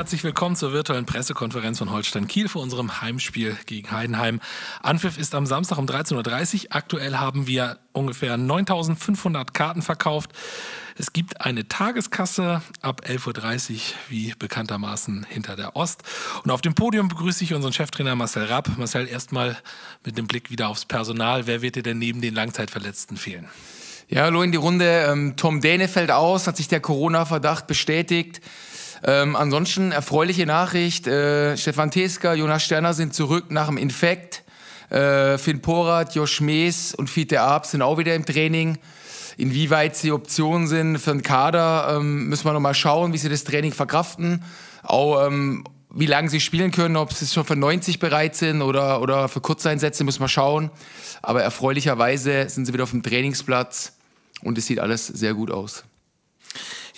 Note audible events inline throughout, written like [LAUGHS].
Herzlich willkommen zur virtuellen Pressekonferenz von Holstein Kiel vor unserem Heimspiel gegen Heidenheim. Anpfiff ist am Samstag um 13.30 Uhr. Aktuell haben wir ungefähr 9500 Karten verkauft. Es gibt eine Tageskasse ab 11.30 Uhr, wie bekanntermaßen hinter der Ost. Und auf dem Podium begrüße ich unseren Cheftrainer Marcel Rapp. Marcel, erstmal mit dem Blick wieder aufs Personal. Wer wird dir denn neben den Langzeitverletzten fehlen? Ja, hallo in die Runde. Ähm, Tom Däne fällt aus, hat sich der Corona-Verdacht bestätigt. Ähm, ansonsten erfreuliche Nachricht. Äh, Stefan Teska, Jonas Sterner sind zurück nach dem Infekt. Äh, Finn Porat, Josh Mees und Fiete Arp sind auch wieder im Training. Inwieweit sie Optionen sind für den Kader, ähm, müssen wir nochmal schauen, wie sie das Training verkraften. Auch ähm, wie lange sie spielen können, ob sie schon für 90 bereit sind oder, oder für Kurzeinsätze, müssen wir schauen. Aber erfreulicherweise sind sie wieder auf dem Trainingsplatz und es sieht alles sehr gut aus.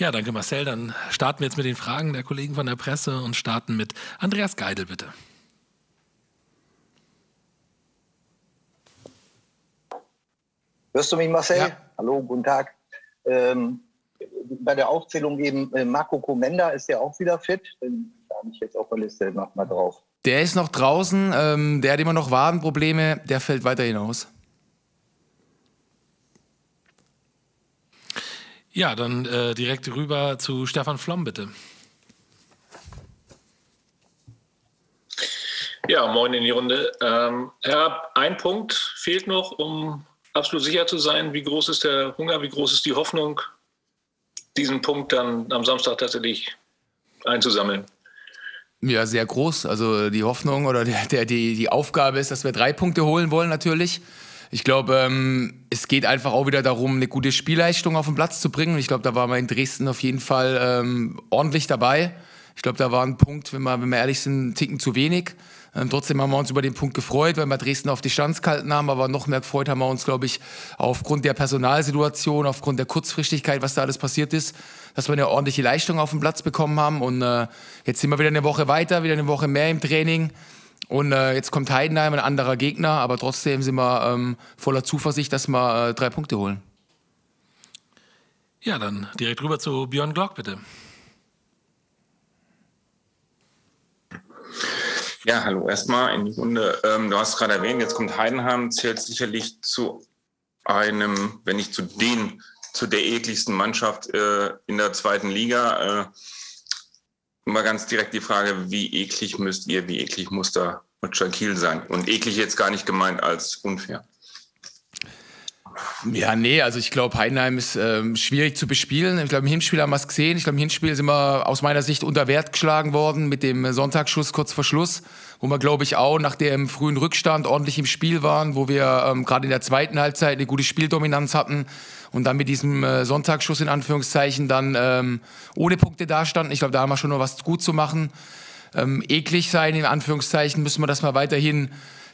Ja, danke Marcel. Dann starten wir jetzt mit den Fragen der Kollegen von der Presse und starten mit Andreas Geidel, bitte. Hörst du mich, Marcel? Ja. Hallo, guten Tag. Ähm, bei der Aufzählung eben, äh, Marco Komenda ist ja auch wieder fit. Da habe ich jetzt auf der Liste noch mal drauf. Der ist noch draußen, ähm, der hat immer noch Wadenprobleme, der fällt weiterhin aus. Ja, dann äh, direkt rüber zu Stefan Flom, bitte. Ja, moin in die Runde. Ähm, Herr, ein Punkt fehlt noch, um absolut sicher zu sein. Wie groß ist der Hunger, wie groß ist die Hoffnung, diesen Punkt dann am Samstag tatsächlich einzusammeln? Ja, sehr groß. Also die Hoffnung oder der, der, die, die Aufgabe ist, dass wir drei Punkte holen wollen natürlich. Ich glaube, ähm, es geht einfach auch wieder darum, eine gute Spielleistung auf den Platz zu bringen. Ich glaube, da war man in Dresden auf jeden Fall ähm, ordentlich dabei. Ich glaube, da war ein Punkt, wenn wir, wenn wir ehrlich sind, ein Ticken zu wenig. Ähm, trotzdem haben wir uns über den Punkt gefreut, weil wir Dresden auf die Stanz gehalten haben. Aber noch mehr gefreut haben wir uns, glaube ich, aufgrund der Personalsituation, aufgrund der Kurzfristigkeit, was da alles passiert ist, dass wir eine ordentliche Leistung auf den Platz bekommen haben. Und äh, jetzt sind wir wieder eine Woche weiter, wieder eine Woche mehr im Training. Und äh, jetzt kommt Heidenheim, ein anderer Gegner, aber trotzdem sind wir ähm, voller Zuversicht, dass wir äh, drei Punkte holen. Ja, dann direkt rüber zu Björn Glock, bitte. Ja, hallo erstmal in die Runde. Ähm, du hast gerade erwähnt, jetzt kommt Heidenheim, zählt sicherlich zu einem, wenn nicht zu den, zu der ekligsten Mannschaft äh, in der zweiten Liga. Mal ganz direkt die Frage, wie eklig müsst ihr, wie eklig muss da Kiel sein? Und eklig jetzt gar nicht gemeint als unfair. Ja, nee, also ich glaube, Heidenheim ist ähm, schwierig zu bespielen. Ich glaube, im Hinspiel haben wir es gesehen. Ich glaube, im Hinspiel sind wir aus meiner Sicht unter Wert geschlagen worden mit dem Sonntagsschuss kurz vor Schluss, wo wir, glaube ich, auch nach dem frühen Rückstand ordentlich im Spiel waren, wo wir ähm, gerade in der zweiten Halbzeit eine gute Spieldominanz hatten und dann mit diesem äh, Sonntagsschuss in Anführungszeichen dann ähm, ohne Punkte dastanden. Ich glaube, da haben wir schon noch was gut zu machen. Ähm, eklig sein, in Anführungszeichen, müssen wir das mal weiterhin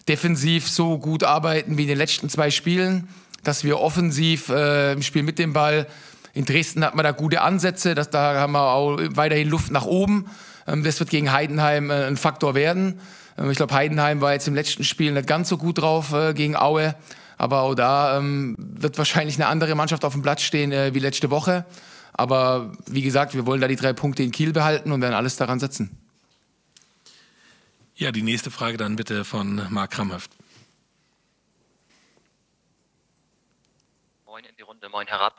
defensiv so gut arbeiten wie in den letzten zwei Spielen, dass wir offensiv äh, im Spiel mit dem Ball in Dresden hat man da gute Ansätze, dass, da haben wir auch weiterhin Luft nach oben. Ähm, das wird gegen Heidenheim äh, ein Faktor werden. Ähm, ich glaube, Heidenheim war jetzt im letzten Spiel nicht ganz so gut drauf äh, gegen Aue. Aber auch da ähm, wird wahrscheinlich eine andere Mannschaft auf dem Platz stehen äh, wie letzte Woche. Aber wie gesagt, wir wollen da die drei Punkte in Kiel behalten und werden alles daran setzen. Ja, die nächste Frage dann bitte von Marc Kramhöft. Moin in die Runde, moin herab.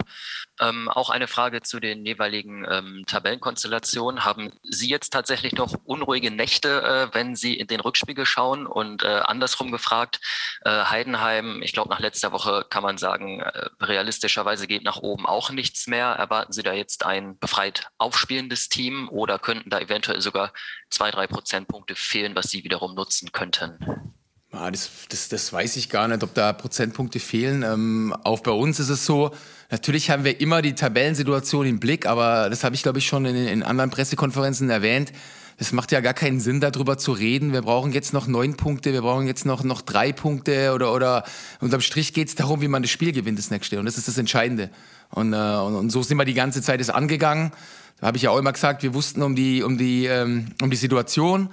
Ähm, auch eine Frage zu den jeweiligen ähm, Tabellenkonstellationen. Haben Sie jetzt tatsächlich noch unruhige Nächte, äh, wenn Sie in den Rückspiegel schauen? Und äh, andersrum gefragt, äh, Heidenheim, ich glaube nach letzter Woche kann man sagen, äh, realistischerweise geht nach oben auch nichts mehr. Erwarten Sie da jetzt ein befreit aufspielendes Team oder könnten da eventuell sogar zwei, drei Prozentpunkte fehlen, was Sie wiederum nutzen könnten? Ah, das, das, das weiß ich gar nicht, ob da Prozentpunkte fehlen. Ähm, auch bei uns ist es so, natürlich haben wir immer die Tabellensituation im Blick, aber das habe ich, glaube ich, schon in, in anderen Pressekonferenzen erwähnt. Es macht ja gar keinen Sinn, darüber zu reden. Wir brauchen jetzt noch neun Punkte, wir brauchen jetzt noch, noch drei Punkte oder, oder unterm Strich geht es darum, wie man das Spiel gewinnt das nächste. Und das ist das Entscheidende. Und, äh, und, und so sind wir die ganze Zeit das angegangen. Da habe ich ja auch immer gesagt, wir wussten um die, um die, ähm, um die Situation.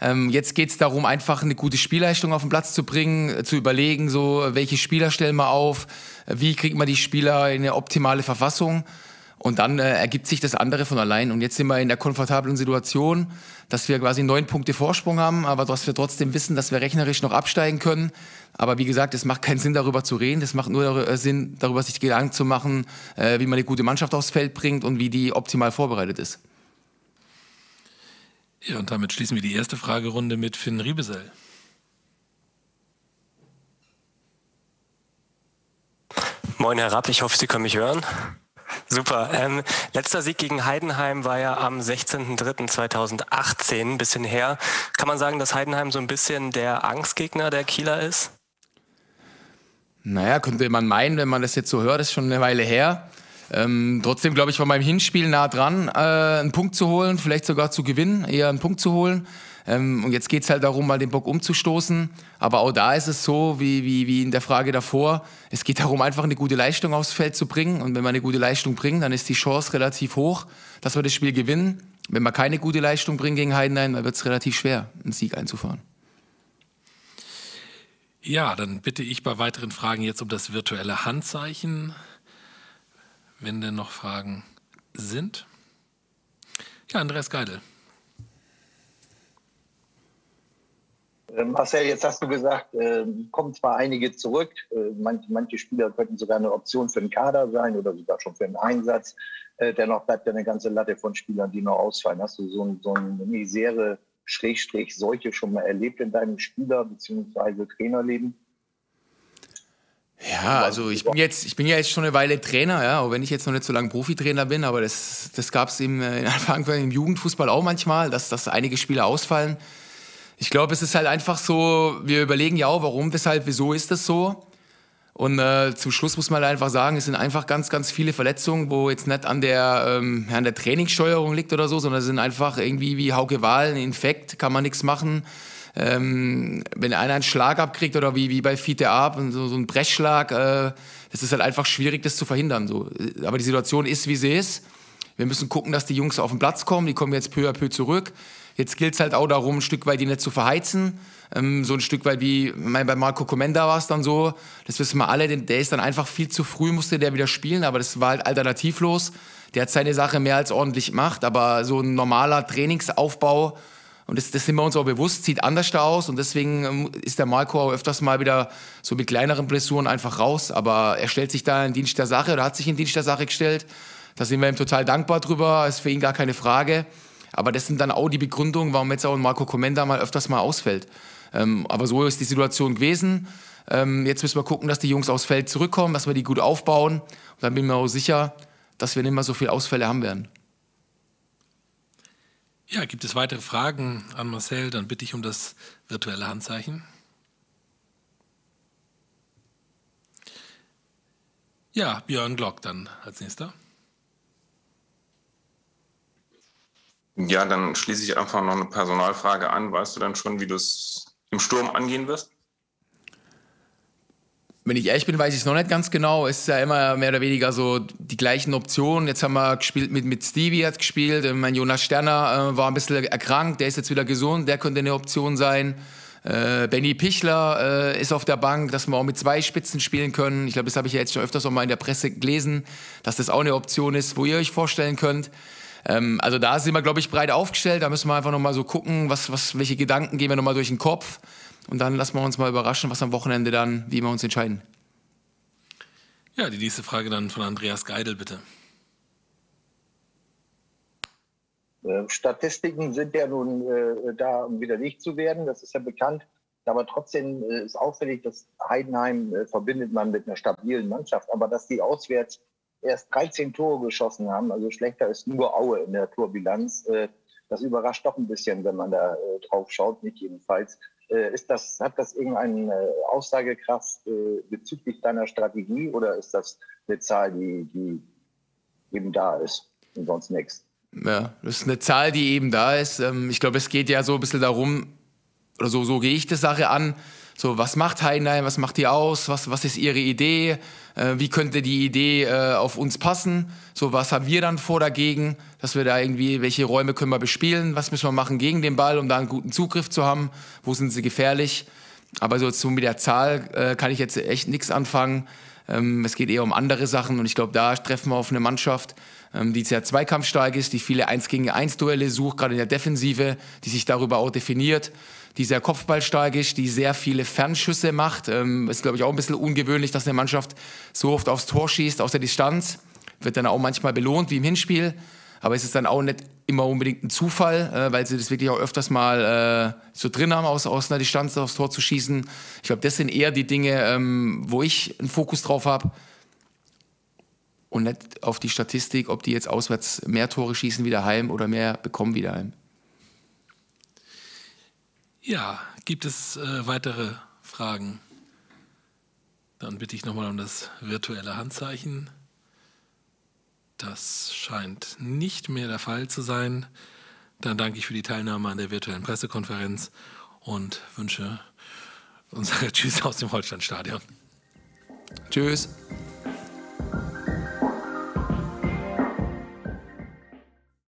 Ähm, jetzt geht es darum, einfach eine gute Spielleistung auf den Platz zu bringen, äh, zu überlegen, so welche Spieler stellen wir auf, wie kriegt man die Spieler in eine optimale Verfassung. Und dann äh, ergibt sich das andere von allein. Und jetzt sind wir in der komfortablen Situation, dass wir quasi neun Punkte Vorsprung haben, aber dass wir trotzdem wissen, dass wir rechnerisch noch absteigen können. Aber wie gesagt, es macht keinen Sinn, darüber zu reden. Es macht nur äh, Sinn, darüber sich Gedanken zu machen, äh, wie man eine gute Mannschaft aufs Feld bringt und wie die optimal vorbereitet ist. Ja, und damit schließen wir die erste Fragerunde mit Finn Riebesell. Moin Herr Rapp, ich hoffe, Sie können mich hören. Super. Ähm, letzter Sieg gegen Heidenheim war ja am 16.03.2018, ein bisschen her. Kann man sagen, dass Heidenheim so ein bisschen der Angstgegner der Kieler ist? Naja, könnte man meinen, wenn man das jetzt so hört, ist schon eine Weile her. Ähm, trotzdem glaube ich, war beim Hinspiel nah dran, äh, einen Punkt zu holen, vielleicht sogar zu gewinnen, eher einen Punkt zu holen. Ähm, und jetzt geht es halt darum, mal den Bock umzustoßen. Aber auch da ist es so, wie, wie, wie in der Frage davor, es geht darum, einfach eine gute Leistung aufs Feld zu bringen. Und wenn wir eine gute Leistung bringen, dann ist die Chance relativ hoch, dass wir das Spiel gewinnen. Wenn wir keine gute Leistung bringen gegen Heidenheim, dann wird es relativ schwer, einen Sieg einzufahren. Ja, dann bitte ich bei weiteren Fragen jetzt um das virtuelle Handzeichen, wenn denn noch Fragen sind. Ja, Andreas Geidel. Äh, Marcel, jetzt hast du gesagt, äh, kommen zwar einige zurück, äh, manche, manche, Spieler könnten sogar eine Option für den Kader sein oder sogar schon für einen Einsatz. Äh, dennoch bleibt ja eine ganze Latte von Spielern, die noch ausfallen. Hast du so, so eine Misere, Schrägstrich, solche schon mal erlebt in deinem Spieler- bzw. Trainerleben? Ja, also ich bin jetzt, ich bin ja jetzt schon eine Weile Trainer, ja, auch wenn ich jetzt noch nicht so lange Profitrainer bin, aber das, das gab es im, äh, in Anfang [LAUGHS] im Jugendfußball auch manchmal, dass, dass einige Spieler ausfallen. Ich glaube, es ist halt einfach so, wir überlegen ja auch, warum, weshalb, wieso ist das so. Und äh, zum Schluss muss man halt einfach sagen, es sind einfach ganz, ganz viele Verletzungen, wo jetzt nicht an der, ähm, an der Trainingssteuerung liegt oder so, sondern es sind einfach irgendwie wie Hauke Wahl, ein Infekt, kann man nichts machen. Ähm, wenn einer einen Schlag abkriegt oder wie, wie bei Fiete Ab, so, so ein Brechschlag, äh, das ist halt einfach schwierig, das zu verhindern. So. Aber die Situation ist, wie sie ist. Wir müssen gucken, dass die Jungs auf den Platz kommen. Die kommen jetzt peu à peu zurück. Jetzt gilt es halt auch darum, ein Stück weit die nicht zu verheizen. Ähm, so ein Stück weit wie mein, bei Marco Comenda war es dann so, das wissen wir alle, der ist dann einfach viel zu früh, musste der wieder spielen, aber das war halt alternativlos. Der hat seine Sache mehr als ordentlich gemacht, aber so ein normaler Trainingsaufbau, und das, das sind wir uns auch bewusst, sieht anders aus und deswegen ähm, ist der Marco auch öfters mal wieder so mit kleineren Blessuren einfach raus, aber er stellt sich da in Dienst der Sache oder hat sich in Dienst der Sache gestellt. Da sind wir ihm total dankbar drüber, ist für ihn gar keine Frage. Aber das sind dann auch die Begründungen, warum jetzt auch Marco Comenda mal öfters mal ausfällt. Ähm, aber so ist die Situation gewesen. Ähm, jetzt müssen wir gucken, dass die Jungs aufs Feld zurückkommen, dass wir die gut aufbauen. Und dann bin ich mir auch sicher, dass wir nicht mehr so viele Ausfälle haben werden. Ja, gibt es weitere Fragen an Marcel? Dann bitte ich um das virtuelle Handzeichen. Ja, Björn Glock dann als nächster. Ja, dann schließe ich einfach noch eine Personalfrage an. Weißt du dann schon, wie du es im Sturm angehen wirst? Wenn ich ehrlich bin, weiß ich es noch nicht ganz genau. Es ist ja immer mehr oder weniger so die gleichen Optionen. Jetzt haben wir gespielt mit, mit Stevie hat gespielt. Äh, mein Jonas Sterner äh, war ein bisschen erkrankt, der ist jetzt wieder gesund, der könnte eine Option sein. Äh, Benny Pichler äh, ist auf der Bank, dass wir auch mit zwei Spitzen spielen können. Ich glaube, das habe ich ja jetzt schon öfters auch mal in der Presse gelesen, dass das auch eine Option ist, wo ihr euch vorstellen könnt. Ähm, also da sind wir, glaube ich, breit aufgestellt. Da müssen wir einfach nochmal so gucken, was, was, welche Gedanken gehen wir nochmal durch den Kopf. Und dann lassen wir uns mal überraschen, was am Wochenende dann, wie wir uns entscheiden. Ja, die nächste Frage dann von Andreas Geidel, bitte. Äh, Statistiken sind ja nun äh, da, um widerlegt zu werden, das ist ja bekannt. Aber trotzdem äh, ist auffällig, dass Heidenheim äh, verbindet man mit einer stabilen Mannschaft. Aber dass die auswärts erst 13 Tore geschossen haben. Also schlechter ist nur Aue in der Torbilanz. Äh, das überrascht doch ein bisschen, wenn man da äh, drauf schaut, nicht jedenfalls. Äh, ist das, hat das irgendeine Aussagekraft bezüglich deiner Strategie oder ist das eine Zahl, die, die eben da ist und sonst nichts? Ja, das ist eine Zahl, die eben da ist. Ähm, ich glaube, es geht ja so ein bisschen darum, oder so, so gehe ich die Sache an, so, was macht Heidenheim, was macht die aus, was, was ist ihre Idee, äh, wie könnte die Idee äh, auf uns passen, so, was haben wir dann vor dagegen, dass wir da irgendwie, welche Räume können wir bespielen, was müssen wir machen gegen den Ball, um da einen guten Zugriff zu haben, wo sind sie gefährlich. Aber so, so mit der Zahl äh, kann ich jetzt echt nichts anfangen. Ähm, es geht eher um andere Sachen und ich glaube, da treffen wir auf eine Mannschaft, die sehr zweikampfstark ist, die viele 1 gegen 1 Duelle sucht, gerade in der Defensive, die sich darüber auch definiert, die sehr kopfballstark ist, die sehr viele Fernschüsse macht. Ähm, ist, glaube ich, auch ein bisschen ungewöhnlich, dass eine Mannschaft so oft aufs Tor schießt, aus der Distanz. Wird dann auch manchmal belohnt, wie im Hinspiel. Aber es ist dann auch nicht immer unbedingt ein Zufall, äh, weil sie das wirklich auch öfters mal äh, so drin haben, aus, aus einer Distanz aufs Tor zu schießen. Ich glaube, das sind eher die Dinge, ähm, wo ich einen Fokus drauf habe und nicht auf die Statistik, ob die jetzt auswärts mehr Tore schießen wieder heim oder mehr bekommen wieder heim. Ja, gibt es äh, weitere Fragen? Dann bitte ich nochmal um das virtuelle Handzeichen. Das scheint nicht mehr der Fall zu sein. Dann danke ich für die Teilnahme an der virtuellen Pressekonferenz und wünsche und sage [LAUGHS] Tschüss aus dem Holsteinstadion. Tschüss.